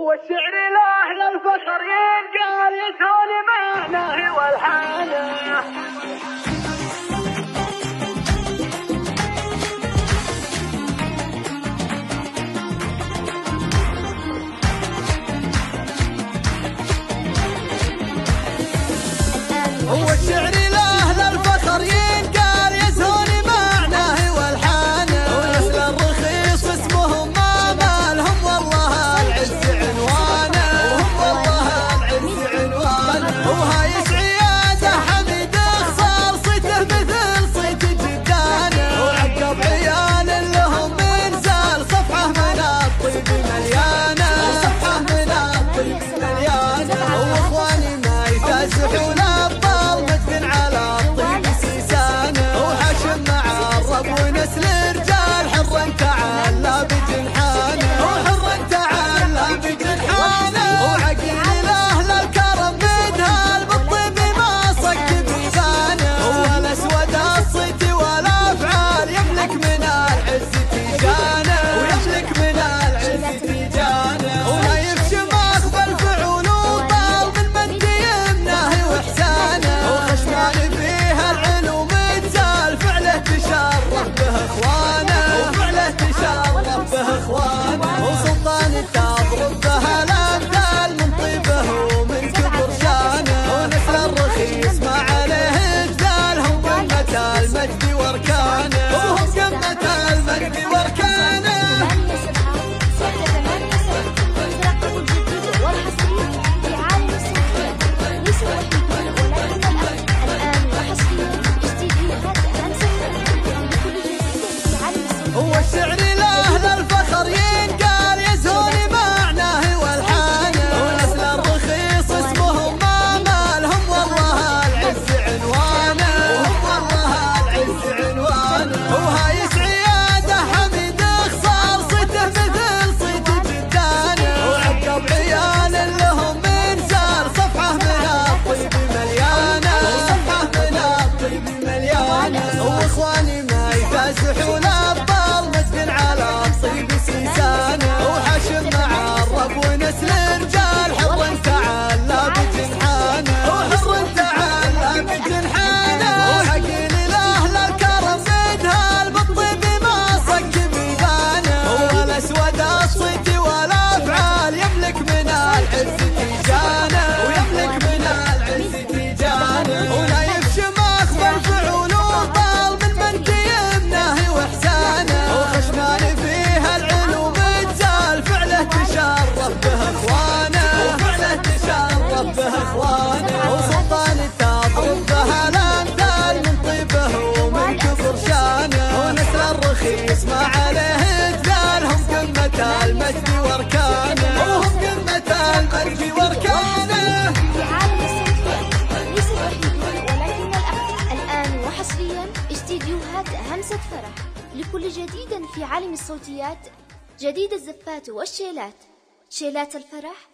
هو الشعر لأهل الفخر ينقال يسهل معناه والحانة. هو الشعر تضرب به اخوان وسلطان تضرب به لكل جديد في عالم الصوتيات جديد الزفات والشيلات. شيلات الفرح